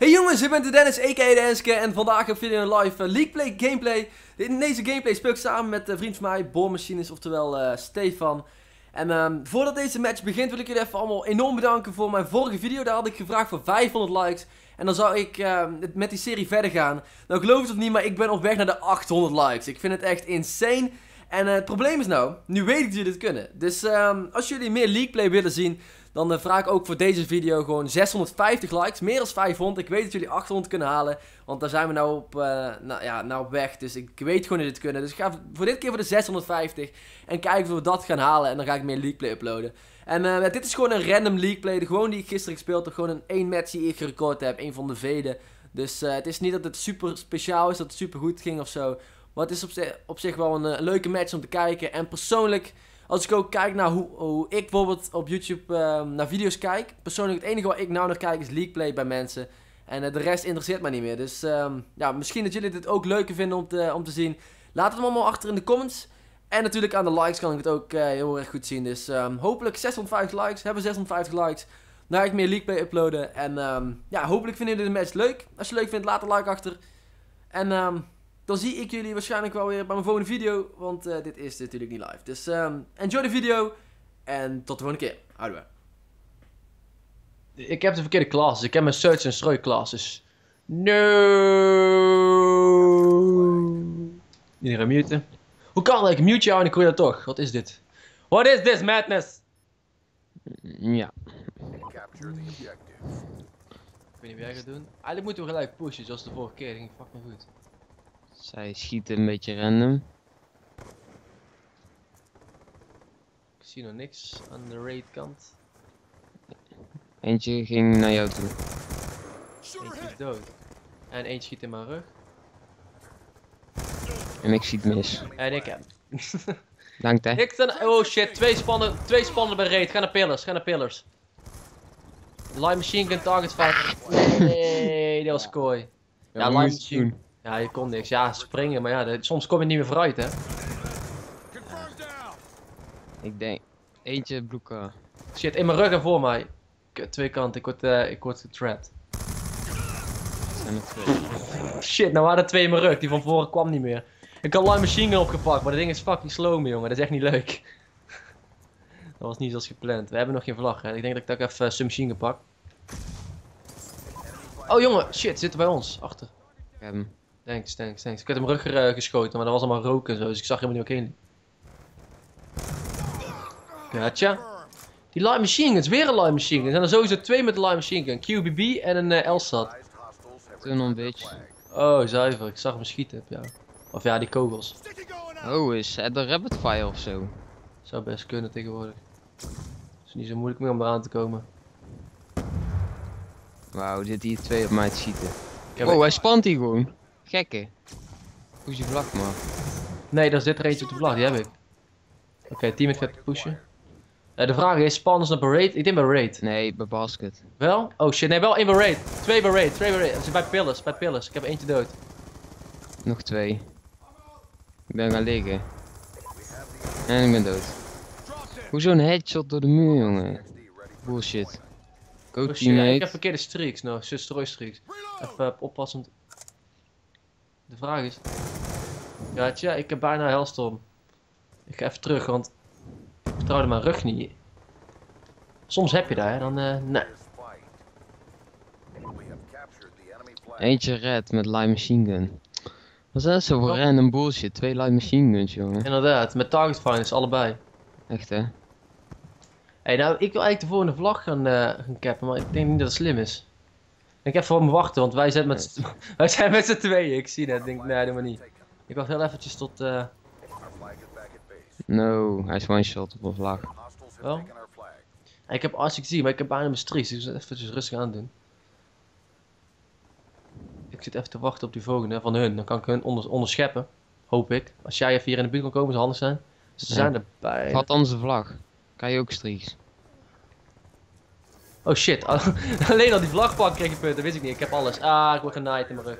Hey jongens, ik ben de Dennis, a.k.a. Denske en vandaag heb ik een live uh, League Play gameplay. In deze gameplay speel ik samen met een vriend van mij, Boormachines, oftewel uh, Stefan. En um, voordat deze match begint wil ik jullie even allemaal enorm bedanken voor mijn vorige video. Daar had ik gevraagd voor 500 likes. En dan zou ik uh, met die serie verder gaan. Nou geloof het of niet, maar ik ben op weg naar de 800 likes. Ik vind het echt insane. En uh, het probleem is nou, nu weet ik dat jullie dit kunnen. Dus um, als jullie meer League Play willen zien, dan uh, vraag ik ook voor deze video gewoon 650 likes. Meer dan 500. Ik weet dat jullie 800 kunnen halen. Want daar zijn we nou op, uh, nou, ja, nou op weg. Dus ik weet gewoon dat dit kunnen. Dus ik ga voor dit keer voor de 650. En kijken of we dat gaan halen. En dan ga ik meer League Play uploaden. En uh, dit is gewoon een random League Play. Gewoon die ik gisteren gespeeld heb. Gewoon een één match die ik gerecord heb. Een van de vele. Dus het is niet dat het super speciaal is. Dat het super goed ging of zo. Maar het is op, zich, op zich wel een leuke match om te kijken. En persoonlijk als ik ook kijk naar hoe, hoe ik bijvoorbeeld op YouTube uh, naar video's kijk. Persoonlijk het enige wat ik nou nog kijk is League Play bij mensen. En uh, de rest interesseert mij niet meer. Dus um, ja, misschien dat jullie dit ook leuker vinden om te, om te zien. Laat het allemaal achter in de comments. En natuurlijk aan de likes kan ik het ook uh, heel erg goed zien. Dus um, hopelijk 650 likes. Hebben 650 likes. Dan ga ik meer League Play uploaden. En ja, hopelijk vinden jullie de match leuk. Als je het leuk vindt, laat een like achter. En dan zie ik jullie waarschijnlijk wel weer bij mijn volgende video. Want uh, dit is natuurlijk niet live. Dus um, enjoy de video. En tot de volgende keer. Houden we. Ik heb de verkeerde classes. Ik heb mijn search en strooi classes. No. Iedereen muten. Hoe kan dat? Ik mute jou en ik hoor dat toch. Wat is dit? What is this madness? Ja. Ik weet niet wat jij gaat doen. Eigenlijk moeten we gelijk pushen zoals de vorige keer. Dat ging fucking goed. Zij schieten een beetje random. Ik zie nog niks aan de raid kant. Eentje ging naar jou toe. Eentje is dood. En eentje schiet in mijn rug. En ik schiet mis. En ik heb. Dank hè. Ik dan, oh shit, twee spannen, twee spannen bij raid. Ga naar pillars, ga naar pillars. Light machine gun target fire. Nee, dat was kooi. Ja, ja machine. Ja, je kon niks. Ja, springen, maar ja, soms kom je niet meer vooruit, hè. Ik denk, eentje bloeken. Shit, in mijn rug en voor mij. Twee kanten, ik word, uh, ik word getrapped. zijn er twee. Shit, nou waren er twee in mijn rug, die van voren kwam niet meer. Ik had live machine gun opgepakt, maar dat ding is fucking slow, jongen. Dat is echt niet leuk. dat was niet zoals gepland. We hebben nog geen vlag, hè. Ik denk dat ik dat even uh, submachine pak. Oh jongen, shit, zitten bij ons, achter. Ik heb hem. Thanks, thanks, thanks. Ik had hem rug uh, geschoten, maar dat was allemaal rook en zo, dus ik zag helemaal niet ook heen. Gotcha. Die light machine guns, weer een light machine gun. Er zijn er sowieso twee met de light machine gun. QBB en een uh, LSAT. Toen een beetje. Oh, zuiver. Ik zag hem schieten, ja. Of ja, die kogels. Oh, is het een rabbit fire of zo? Zou best kunnen tegenwoordig. Het is niet zo moeilijk meer om eraan te komen. Wauw, zitten hier twee op mij te schieten. Oh, hij spant hier gewoon. Gekke. Hoe is die vlag maar? Nee, daar zit er eentje op de vlag, die heb ik. Oké, okay, team gaat pushen. Uh, de vraag is, spannen ze bij raid? Ik denk bij raid. Nee, bij basket. Wel? Oh shit, nee wel één bij raid. Twee bij raid, twee bij raid. Dat is bij pillars, bij pillars. Ik heb eentje dood. Nog twee. Ik ben gaan liggen. En ik ben dood. Hoezo een headshot door de muur, jongen? Bullshit. Go oh, teammate. Ik heb verkeerde streaks, nou, destroy streaks. Even uh, oppassend. De vraag is... Ja, tja, ik heb bijna helstorm. Ik ga even terug, want ik vertrouwde mijn rug niet. Soms heb je daar, dan uh, nee. Eentje red met light machine gun. Wat is dat zo voor random bullshit? Twee light machine guns, jongen. Inderdaad, met target finance, allebei. Echt, hè? Hey, nou, ik wil eigenlijk de volgende vlag gaan, uh, gaan cappen, maar ik denk niet dat het slim is. Ik heb voor me wachten, want wij zijn met, wij zijn met z'n tweeën. Ik zie dat. Ik denk, nee, doe maar niet. Ik wacht heel eventjes tot... Uh... No, hij is one shot op een vlag. Wel? Ik heb als ik zie, maar ik heb bijna mijn streaks. Dus ik moet even rustig aan doen. Ik zit even te wachten op die volgende van hun. Dan kan ik hun onder, onderscheppen. Hoop ik. Als jij even hier in de buurt kan komen, zou handig zijn. Ze zijn erbij. Wat dan zijn vlag? Kan je ook streaks? Oh shit, alleen al die vlagpak kreeg je punten, wist ik niet. Ik heb alles. Ah, ik word genaaid in mijn rug.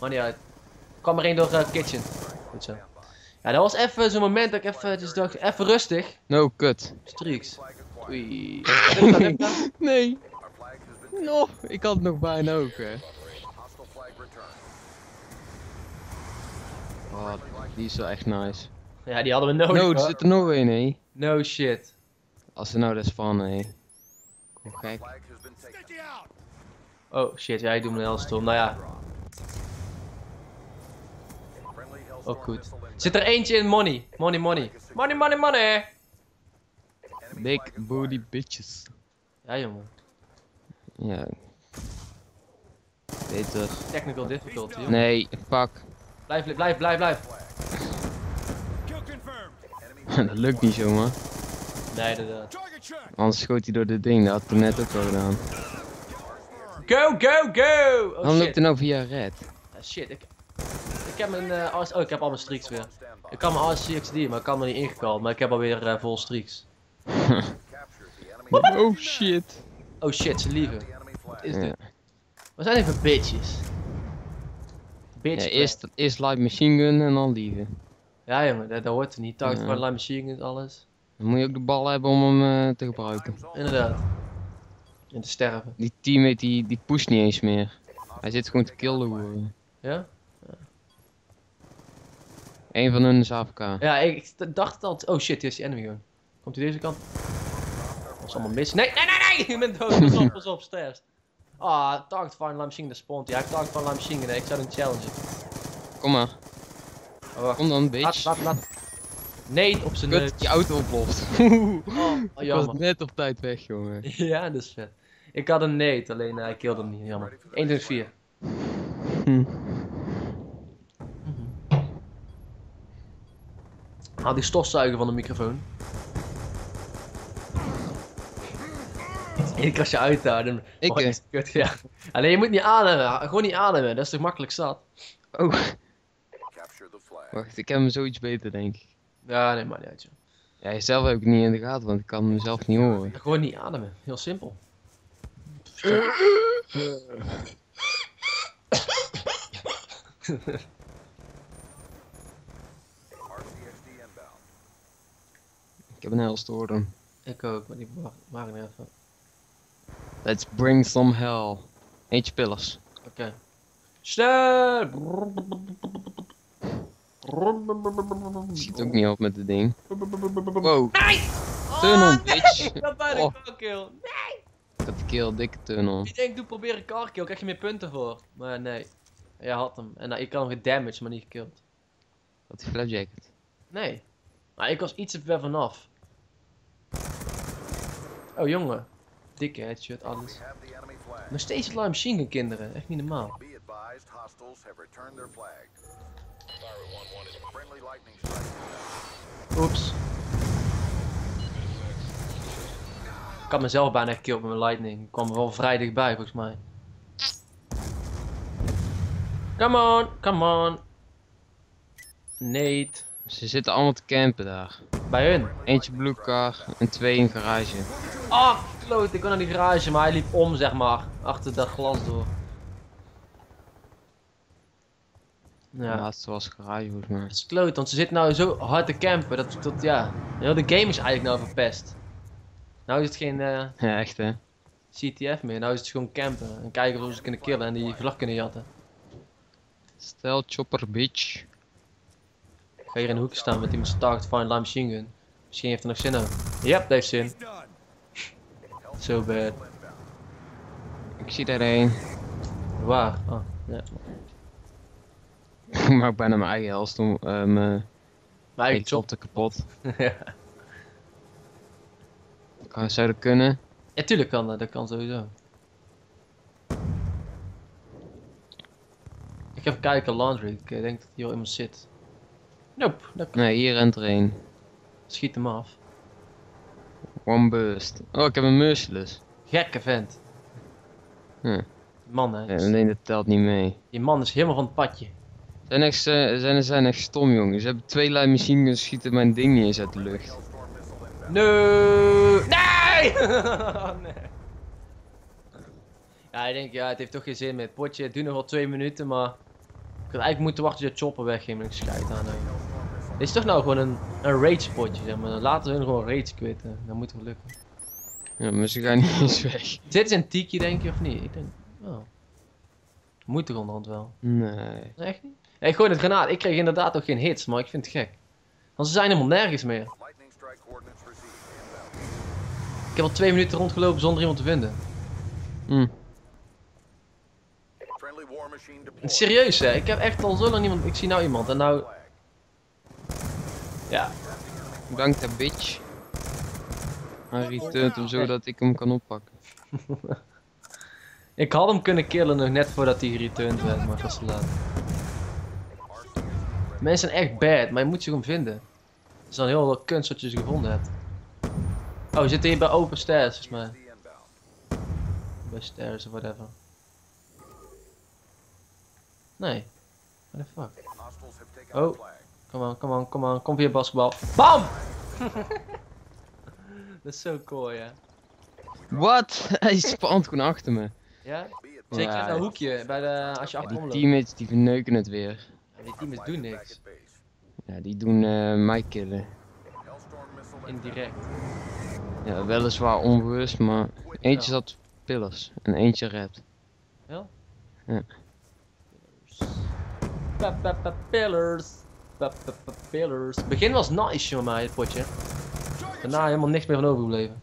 Maar niet uit. Kwam er één door uh, kitchen. Goed zo. Ja, dat was even zo'n moment dat ik even dus dacht, even rustig. No, kut. Streaks. Oei. nee. No, ik had het nog bijna ook, hè. Oh, die is wel echt nice. Ja, die hadden we nodig. No, er zit er nog één, hé. No shit. Als ze nou dat van hé. Gek. Oh shit, jij doet me heel stom. Nou ja, ook goed. Zit er eentje in money? Money, money. Money, money, money. Big booty bitches. Ja jongen. Ja. Beter. Technical difficulty. joh. Nee, pak. Blijf, blijf, blijf, blijf. dat lukt niet zo, man. Nee, inderdaad. Anders schoot hij door dit ding, dat had ik toen net ook al gedaan. Go, go, go! Oh lukt shit. hij nou via red? Ah, shit, ik... Ik heb mijn... eh, RC oh, ik heb al mijn streaks weer. Ik kan mijn RCXD, maar ik kan me niet ingekald. Maar ik heb alweer eh vol streaks. Oh shit. Oh shit, ze lieven. Wat is Ja. dit? Wat zijn voor bitches? Bitch Ja, eerst, eerst light machine gun en dan lieven. Ja jongen, dat, dat hoort er niet. Target Ja. van line machine gun, alles. Dan moet je ook de bal hebben om hem eh, te gebruiken. Inderdaad. En te sterven. Die teammate die, die pusht niet eens meer. Hij zit gewoon te killen horen. Ja? Eén van hun is AFK. Ja, ik, dacht al. Oh shit, hier is die enemy gewoon. Komt hij deze kant? Dat is allemaal mis. Nee, nee, nee, nee! Je bent dood. Pas op, pas op, sterft. Ah, target van line machine gun spawnt. Ja, ik target van. Nee, ik zou hem challengen. Kom maar. Oh. Kom dan, Laat, bitch. laat, laat. Nee, op zijn neus. Je auto oploft. Oh, oh, ik was net op tijd weg, jongen. Ja, dat is vet. Ik had een nate, alleen eh, hij killde hem niet. Jammer. 1, 2, 4. Hm. Haal die stofzuiger van de microfoon. Ik als je uithoudt. Ik, Oh, eh. is kut, ja. Alleen je moet niet ademen. Gewoon niet ademen. Dat is toch makkelijk zat? Oh. Wacht, ik heb hem zoiets beter, denk ik. Ja, nee, maar niet uit, joh. Ja, jezelf heb ik niet in de gaten, want ik kan mezelf niet horen. Gewoon niet ademen. Heel simpel. Ik heb een helstorm. Ik ook, maar die ik niet even. Let's bring some hell. Eentje pillars. Oké. Snel! Schiet ook niet op met het ding. Wow, Nee! tunnel, bitch. Ik had bijna Oh. een kill. Ik had de kill, dikke tunnel. Ik denk, doe proberen car kill, krijg je meer punten voor. Maar nee. Jij had hem. En nou, ik kan hem gedamaged, maar niet gekilld. Wat die flapjacket. Nee. Maar ik was iets te ver vanaf. Oh jongen. Dikke headshot, alles. Nog steeds lime machine gun kinderen, echt niet normaal. Oeps. Ik had mezelf bijna gekilld met mijn lightning. Ik kwam er wel vrij dichtbij volgens mij. Come on, come on. Nate. Ze zitten allemaal te campen daar. Bij hun. Eentje blue car en twee in garage. Ah, kloot. Ik kon naar die garage, maar hij liep om, zeg maar. Achter dat glas door. De Ja. laatste was garage volgens mij. Dat is kloot, want ze zitten nou zo hard te campen. Dat, dat ja. Heel de game is eigenlijk nou verpest. Nou is het geen eh, Ja, echt hè. CTF meer. Nou is het gewoon campen. En kijken of ze kunnen killen en die vlag kunnen jatten. Stel chopper bitch. Ik ga hier in de hoek staan met die target fine line machine gun. Misschien heeft er nog zin in. Yep, dat heeft zin. So bad. Ik zie daar een. Waar? Oh, ja. Ik maak bijna mijn eigen helstorm. eh mijn chop. helikopter kapot. ja, Kan, zou dat kunnen? tuurlijk kan dat. Dat kan sowieso. Ik ga even kijken laundry. Ik eh, denk dat hier iemand zit. Nope, dat Nee, hier rent er een. schiet hem af. One burst. Oh, ik heb een merciless. Gekke vent. Hm. Man hè. Ja, nee, dat telt niet mee. Die man is helemaal van het padje. Zijn echt, eh, zijn, zijn echt stom jongens. Ze hebben twee lijn machine guns schieten mijn ding niet eens uit de lucht. Nee! Nee! nee. Ja, ik denk, ja, het heeft toch geen zin meer. Het potje het duurt nog wel twee minuten, maar... Ik had eigenlijk moeten wachten tot je chopper wegging, maar ik scheid aan. hè. Dit is toch nou gewoon een, een rage potje, zeg maar. Laten we hun gewoon rage quitten. Dat moet wel lukken. Ja, maar ze gaan niet eens weg. Dit is een tiki, denk je, of niet? Ik denk, oh. Moet toch onderhand wel. Nee. Nee, echt niet? Ja, ik gooi het granaat. Ik kreeg inderdaad ook geen hits, maar ik vind het gek. Want ze zijn helemaal nergens meer. Ik heb al twee minuten rondgelopen zonder iemand te vinden. Hm. Deployed. Serieus hè, ik heb echt al zo lang niemand. Ik zie nou iemand en nou. Ja. Bedankt hè, bitch. Hij returnt hem zo dat ik hem kan oppakken. Ik had hem kunnen killen nog net voordat hij gereturned werd, maar het was te laat. Mensen zijn echt bad, maar je moet ze gewoon vinden. Het is dan heel veel kunst wat je ze gevonden hebt. Oh, we zitten hier bij open stairs, volgens mij. Bij stairs of whatever. Nee. What the fuck? Oh. Kom aan, kom aan, kom aan. Kom via basketbal. BAM! Dat is zo cool, ja. Wat? Hij spant gewoon achter me. Ja? Zeker in dat hoekje, bij de, als je Die achterom loopt. teammates die verneuken het weer. Ja, Die teams doen niks. Ja, die doen eh, mij killen. Hellstorm missile Indirect. Ja, weliswaar onbewust, maar eentje zat pillars en eentje red. Pa, pa, pa, Pillars. Pillars. Het begin was nice, jongen, mij, het potje. Daarna helemaal niks meer van overgebleven.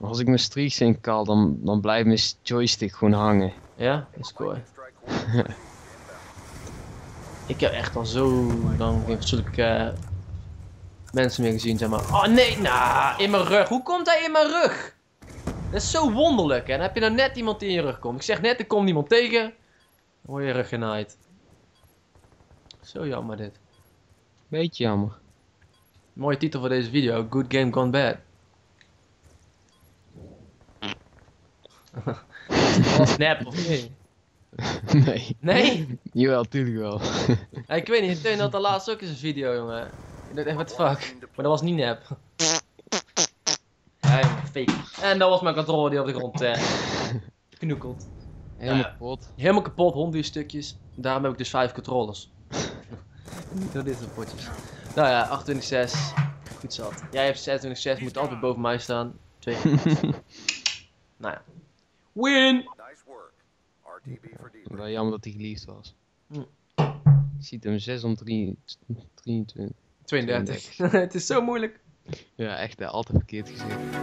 Als ik mijn streaks inkal, dan, dan blijft mijn joystick gewoon hangen. Ja, dat is cool. Ik heb echt al zo lang geen fatsoenlijke eh, mensen meer gezien, zeg maar. Oh nee, nou, in mijn rug. Hoe komt hij in mijn rug? Dat is zo wonderlijk, hè. Dan heb je nou net iemand die in je rug komt. Ik zeg net, er komt niemand tegen. Dan word je rug genaaid. Zo jammer dit. Beetje jammer. Mooie titel voor deze video. Good game gone bad. Was nep of nee? nee. Nee? Jawel, tuurlijk wel. Ik weet niet, Teun had de laatst ook eens een video, jongen. Ik dacht echt, what the fuck? Maar dat was niet nep. Ja, jongen, fake. En dat was mijn controle die op de grond eh, knoekelt. Helemaal Ja. kapot. Helemaal kapot, stukjes. Daarom heb ik dus vijf controllers. door dit soort potjes. Nou ja, 28-6. Goed zat. Jij hebt 26-6, moet altijd boven mij staan. Twee. nou ja. Win! Wel jammer dat hij geliefd was. Hm. Ik zie hem 6 om 3, 23. 32. Het is zo moeilijk. Ja, echt hè, altijd verkeerd gezien.